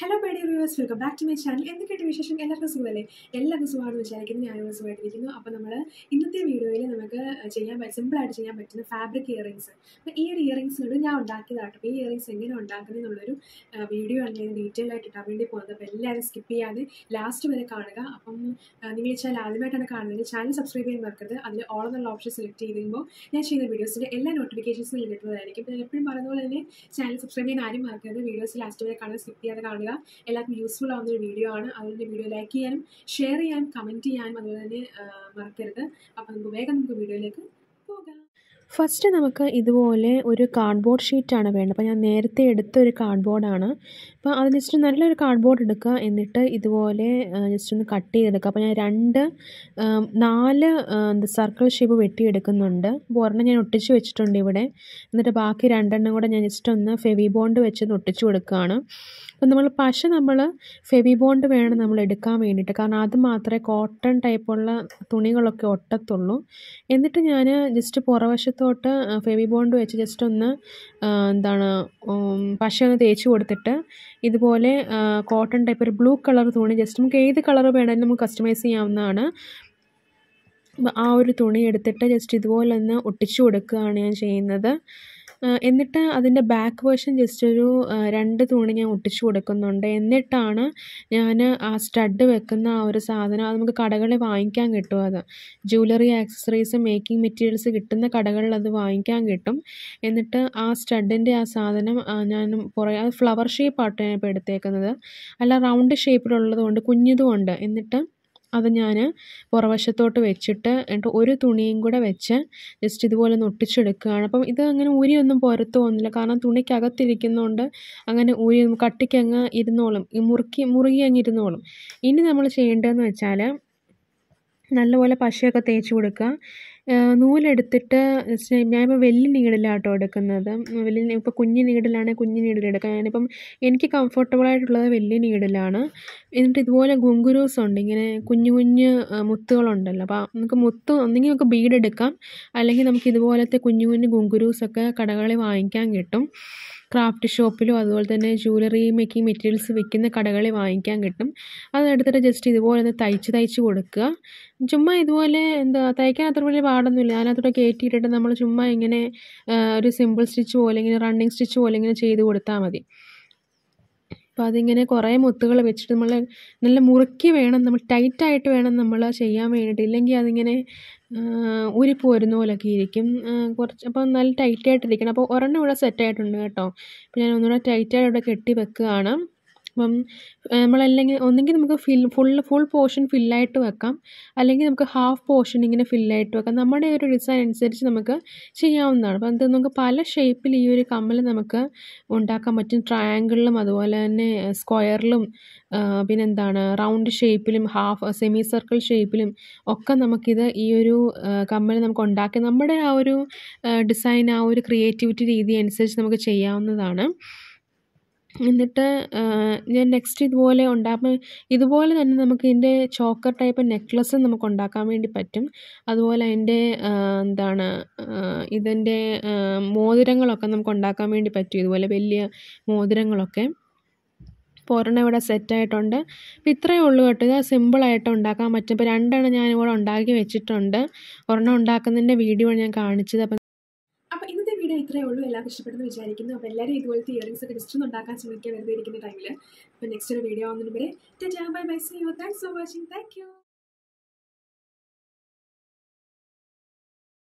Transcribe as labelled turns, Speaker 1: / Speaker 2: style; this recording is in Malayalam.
Speaker 1: ഹലോ പേടി viewers welcome back to my channel എന്തൊക്കെയായിട്ട് വിശേഷം എല്ലാവർക്കും സുഖമല്ലേ? എല്ലാവർക്കും സുഖമാണെന്ന് വിചാരിക്കുന്നത് ഞാനും സുഖമായിട്ടിരിക്കുന്നു. അപ്പോൾ നമ്മൾ ഇന്നത്തെ വീഡിയോയിൽ നമുക്ക് ചെയ്യാൻ സിമ്പിളായിട്ട് ചെയ്യാൻ പറ്റുന്ന ഫാബ്രിക് ഇയറിങ്സ് അപ്പോൾ ഈ ഒരു ഇയറിങ്സിനോട് ഞാൻ ഉണ്ടാക്കിയതാട്ടോ. അപ്പോൾ ഈ ഇയറിങ്സ് എങ്ങനെ ഉണ്ടാക്കുന്നത് എന്നുള്ളൊരു വീഡിയോ ആണ് ഞാൻ ഡീറ്റെയിൽ ആയിട്ട് ഇട്ടാൻ വേണ്ടി പോകുന്നത്. അപ്പോൾ എല്ലാവരും സ്കിപ്പ് ചെയ്യാതെ ലാസ്റ്റ് വരെ കാണുക. അപ്പം നിങ്ങൾ ഈ ചാനൽ ആദ്യമായിട്ടാണ് കാണുന്നത് ചാനൽ സബ്സ്ക്രൈബ് ചെയ്യാൻ മറക്കരുത്. അതിൽ ഓൾ എന്നുള്ള ഓപ്ഷൻ സെലക്ട് ചെയ്യുമ്പോൾ ഞാൻ ചെയ്യുന്ന വീഡിയോസിന്റെ എല്ലാ നോട്ടിഫിക്കേഷൻസും കിട്ടുന്നതായിരിക്കും അപ്പോൾ ഞാൻ എപ്പോഴും പറയുന്ന പോലെ തന്നെ ചാനൽ സബ്സ്ക്രൈബ് ചെയ്യാൻ ആരും മറക്കരുത്. വീഡിയോസ് ലാസ്റ്റ് വരെ കാണുക സ്കിപ്പ് ചെയ്യാതെ കാണുക. എല്ലാവർക്കും യൂസ്ഫുൾ ആവുന്ന ഒരു വീഡിയോ ആണ്. അതുകൊണ്ട് വീഡിയോ ലൈക്ക് ചെയ്യാനും ഷെയർ ചെയ്യാനും കമന്റ് ചെയ്യാനും അതുപോലെ തന്നെ മറക്കരുത്. അപ്പോൾ നമുക്ക് വേഗം നമുക്ക് വീഡിയോയിലേക്ക് പോകാം.
Speaker 2: ഫസ്റ്റ് നമുക്ക് ഇതുപോലെ ഒരു കാർഡ്ബോർഡ് ഷീറ്റാണ് വേണ്ടത്. അപ്പോൾ ഞാൻ നേരത്തെ എടുത്ത ഒരു കാർഡ്ബോർഡാണ് അപ്പോൾ അത് ജസ്റ്റ് നല്ലൊരു കാർഡ്ബോർഡ് എടുക്കുക എന്നിട്ട് ഇതുപോലെ ജസ്റ്റ് ഒന്ന് കട്ട് ചെയ്തെടുക്കുക. അപ്പോൾ ഞാൻ രണ്ട് നാല് എന്താ സർക്കിൾ ഷേപ്പ് വെട്ടിയെടുക്കുന്നുണ്ട്. അപ്പോൾ ഒരെണ്ണം ഞാൻ ഒട്ടിച്ച് വെച്ചിട്ടുണ്ട് ഇവിടെ. എന്നിട്ട് ബാക്കി രണ്ടെണ്ണം കൂടെ ഞാൻ ജസ്റ്റ് ഒന്ന് ഫെവി ബോണ്ട് വെച്ച് ഒട്ടിച്ച് കൊടുക്കുകയാണ്. അപ്പോൾ നമ്മൾ പശ നമ്മൾ ഫെവി ബോണ്ട് വേണം നമ്മൾ എടുക്കാൻ വേണ്ടിയിട്ട്. കാരണം അത് മാത്രമേ കോട്ടൺ ടൈപ്പുള്ള തുണികളൊക്കെ ഒട്ടത്തുള്ളൂ. എന്നിട്ട് ഞാൻ ജസ്റ്റ് പുറവശത്തോട്ട് ഫെവി ബോണ്ട് വെച്ച് ജസ്റ്റ് ഒന്ന് എന്താണ് പശ ഒന്ന് തേച്ച് കൊടുത്തിട്ട് ഇതുപോലെ കോട്ടൺ ടൈപ്പ് ഒരു ബ്ലൂ കളർ തുണി ജസ്റ്റ് നമുക്ക് ഏത് കളർ വേണമെങ്കിലും നമുക്ക് കസ്റ്റമൈസ് ചെയ്യാവുന്നതാണ്. ആ ഒരു തുണി എടുത്തിട്ട് ജസ്റ്റ് ഇതുപോലെ ഒന്ന് ഒട്ടിച്ചു കൊടുക്കുകയാണ് ഞാൻ ചെയ്യുന്നത്. എന്നിട്ട് അതിന്റെ ബാക്ക് വേർഷൻ ജസ്റ്റ് ഒരു രണ്ട് തുണി ഞാൻ ഒട്ടിച്ചു കൊടുക്കുന്നുണ്ട്. എന്നിട്ടാണ് ഞാൻ ആ സ്റ്റഡ് വെക്കുന്ന ആ ഒരു സാധനം അത് നമുക്ക് കടകളിൽ വാങ്ങിക്കാൻ കിട്ടും അത്. ജ്വല്ലറി ആക്സസറീസ് മേക്കിംഗ് മെറ്റീരിയൽസ് കിട്ടുന്ന കടകളിൽ അത് വാങ്ങിക്കാൻ കിട്ടും. എന്നിട്ട് ആ സ്റ്റഡിന്റെ ആ സാധനം ഞാൻ പുറകെ അത് ഫ്ലവർ ഷേപ്പാട്ടോ ഞാൻ ഇപ്പോൾ എടുത്തേക്കുന്നത്. അല്ല റൗണ്ട് ഷേപ്പിലുള്ളതുകൊണ്ട് കുഞ്ഞതുകൊണ്ട് കുഞ്ഞിതും എന്നിട്ട് അത് ഞാൻ പുറവശത്തോട്ട് വെച്ചിട്ട് എന്നിട്ട് ഒരു തുണിയും കൂടെ വെച്ച് ജസ്റ്റ് ഇതുപോലെ ഒന്ന് ഒട്ടിച്ചെടുക്കുകയാണ് അപ്പം ഇത് അങ്ങനെ ഊരിയൊന്നും പുറത്ത് പോകുന്നില്ല. കാരണം തുണിക്കകത്തിരിക്കുന്നതുകൊണ്ട് അങ്ങനെ ഊരി കട്ടിക്ക് അങ്ങ് ഇരുന്നോളും. ഈ മുറുക്കി മുറുകി അങ്ങ് ഇരുന്നോളും. ഇനി നമ്മൾ ചെയ്യേണ്ടതെന്ന് വെച്ചാൽ നല്ലപോലെ പശയൊക്കെ തേച്ച് കൊടുക്കുക. നൂലെടുത്തിട്ട് ഞാൻ ഞാനിപ്പോൾ വലിയ നീഡിലാട്ടോ എടുക്കുന്നത്. വലിയ ഇപ്പോൾ കുഞ്ഞ് നീഡിലാണെങ്കിൽ കുഞ്ഞ് നീഡിലെടുക്കാം ഞാനിപ്പം എനിക്ക് കംഫർട്ടബിൾ ആയിട്ടുള്ളത് വലിയ നീഡിലാണ്. എന്നിട്ട് ഇതുപോലെ ഗുങ്കുരൂസ് ഉണ്ട്. ഇങ്ങനെ കുഞ്ഞു കുഞ്ഞ് മുത്തുകളുണ്ടല്ലോ. അപ്പോൾ നമുക്ക് മുത്ത് ഒന്നെങ്കിൽ നമുക്ക് ബീഡ് എടുക്കാം. അല്ലെങ്കിൽ നമുക്ക് ഇതുപോലത്തെ കുഞ്ഞു കുഞ്ഞു ഗുങ്കുരൂസൊക്കെ കടകളിൽ വാങ്ങിക്കാൻ കിട്ടും. ക്രാഫ്റ്റ് ഷോപ്പിലും അതുപോലെ തന്നെ ജ്വല്ലറി മേക്കിംഗ് മെറ്റീരിയൽസ് വിൽക്കുന്ന കടകളിൽ വാങ്ങിക്കാൻ കിട്ടും. അതെടുത്തിട്ട് ജസ്റ്റ് ഇതുപോലെ ഒന്ന് തയ്ച്ച് തയ്ച്ച് കൊടുക്കുക. ചുമ്മാ ഇതുപോലെ എന്താ തയ്ക്കാൻ അത്ര വലിയ പാടൊന്നുമില്ല. അതിനകത്തോട്ട് കയറ്റിയിട്ടിട്ട് നമ്മൾ ചുമ്മാ ഇങ്ങനെ ഒരു സിമ്പിൾ സ്റ്റിച്ച് പോലെ ഇങ്ങനെ റണ്ണിങ് സ്റ്റിച്ച് പോലെ ഇങ്ങനെ ചെയ്ത് കൊടുത്താൽ മതി. അപ്പോൾ അതിങ്ങനെ കുറേ മുത്തുകൾ വെച്ചിട്ട് നമ്മൾ നല്ല മുറുക്കി വേണം നമ്മൾ ടൈറ്റായിട്ട് വേണം നമ്മൾ ചെയ്യാൻ വേണ്ടിയിട്ട്. ഇല്ലെങ്കിൽ അതിങ്ങനെ ഊരിപ്പോരുന്ന പോലൊക്കെ ഇരിക്കും. കുറച്ച് അപ്പോൾ നല്ല ടൈറ്റായിട്ടിരിക്കണം അപ്പോൾ ഒരെണ്ണം ഇവിടെ സെറ്റായിട്ടുണ്ട് കേട്ടോ. അപ്പോൾ ഞാൻ ഒന്നുകൂടെ ടൈറ്റായിട്ട് ഇവിടെ കെട്ടി വെക്കുകയാണ്. അപ്പം നമ്മളല്ലെങ്കിൽ ഒന്നെങ്കിൽ നമുക്ക് ഫിൽ ഫുൾ ഫുൾ പോർഷൻ ഫില്ലായിട്ട് വെക്കാം. അല്ലെങ്കിൽ നമുക്ക് ഹാഫ് പോർഷൻ ഇങ്ങനെ ഫില്ലായിട്ട് വെക്കാം. നമ്മുടെ ഒരു ഡിസൈൻ അനുസരിച്ച് നമുക്ക് ചെയ്യാവുന്നതാണ്. അപ്പം അത് നമുക്ക് പല ഷേപ്പിൽ ഈ ഒരു കമ്മൽ നമുക്ക് ഉണ്ടാക്കാൻ പറ്റും. ട്രയാങ്കിളിലും അതുപോലെ തന്നെ സ്ക്വയറിലും പിന്നെന്താണ് റൗണ്ട് ഷേപ്പിലും ഹാഫ് സെമി സർക്കിൾ ഷേപ്പിലും ഒക്കെ നമുക്കിത് ഈ ഒരു കമ്മൽ നമുക്ക് ഉണ്ടാക്കി. നമ്മുടെ ആ ഒരു ഡിസൈൻ ആ ഒരു ക്രിയേറ്റിവിറ്റി രീതി അനുസരിച്ച് നമുക്ക് ചെയ്യാവുന്നതാണ്. എന്നിട്ട് ഞാൻ നെക്സ്റ്റ് ഇതുപോലെ ഉണ്ടാകുമ്പോൾ ഇതുപോലെ തന്നെ നമുക്ക് ഇതിന്റെ ചോക്കർ ടൈപ്പ് നെക്ലസ് നമുക്ക് ഉണ്ടാക്കാൻ വേണ്ടി പറ്റും. അതുപോലെ അതിന്റെ എന്താണ് ഇതിന്റെ മോതിരങ്ങളൊക്കെ നമുക്ക് ഉണ്ടാക്കാൻ വേണ്ടി പറ്റും. ഇതുപോലെ വലിയ മോതിരങ്ങളൊക്കെ. ഒരെണ്ണം ഇവിടെ സെറ്റായിട്ടുണ്ട് അപ്പോൾ ഇത്രയേ ഉള്ളൂ കേട്ടോ. ഇത് സിമ്പിളായിട്ട് ഉണ്ടാക്കാൻ പറ്റും. ഇപ്പോൾ രണ്ടെണ്ണം ഞാനിവിടെ ഉണ്ടാക്കി വെച്ചിട്ടുണ്ട്. ഒരെണ്ണം ഉണ്ടാക്കുന്നതിന്റെ വീഡിയോ ഞാൻ കാണിച്ചത്. അപ്പം
Speaker 1: അപ്പോൾ വീഡിയോ ഇത്രയേ ഉള്ളൂ. എല്ലാവർക്കും ഇഷ്ടപ്പെടുന്നു വിചാരിക്കുന്നു. അപ്പോൾ എല്ലാവരും ഇതുപോലത്തെ ഇയറിംഗ്സ് ഒക്കെ ഒന്ന് ഉണ്ടാക്കാൻ ശ്രമിക്കുക വെറുതെ ഇരിക്കുന്ന ടൈമിൽ അപ്പോൾ നെക്സ്റ്റ് ഒരു വീഡിയോ ആവുന്നതിന് വരെ bye bye see you thanks for watching thank you